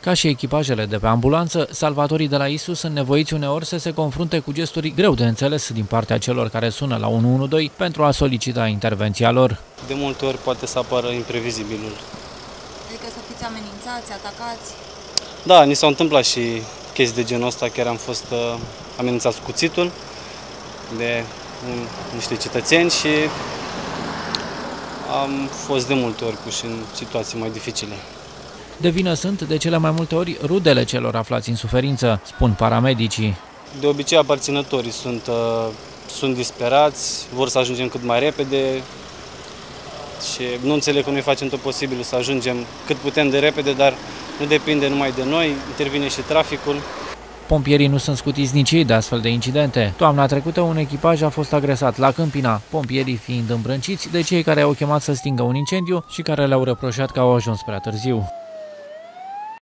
Ca și echipajele de pe ambulanță, salvatorii de la ISU sunt nevoiți uneori să se confrunte cu gesturi greu de înțeles din partea celor care sună la 112 pentru a solicita intervenția lor. De multe ori poate să apară imprevizibilul. Adică să fiți amenințați, atacați? Da, ni s-au întâmplat și chestii de genul ăsta, chiar am fost uh, amenințați cu cuțitul de un, niște cetățeni și am fost de multe ori puși în situații mai dificile. De vină sunt de cele mai multe ori rudele celor aflați în suferință, spun paramedicii. De obicei aparținătorii sunt, uh, sunt disperați, vor să ajungem cât mai repede și nu înțeleg că noi facem tot posibilul să ajungem cât putem de repede, dar nu depinde numai de noi, intervine și traficul. Pompierii nu sunt scutiți nici ei de astfel de incidente. Toamna trecută un echipaj a fost agresat la Câmpina, pompierii fiind îmbrânciți de cei care au chemat să stingă un incendiu și care le-au reproșat că au ajuns prea târziu.